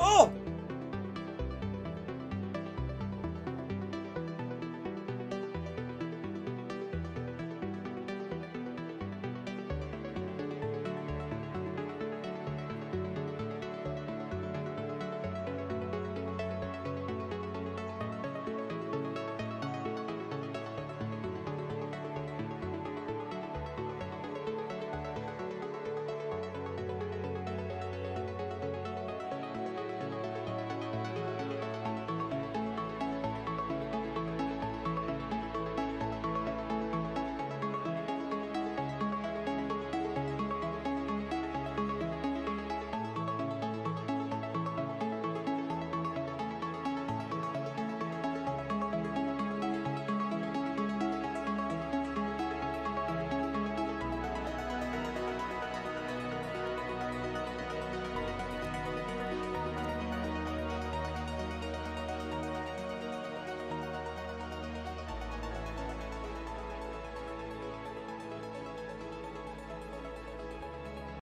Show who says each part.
Speaker 1: Oh!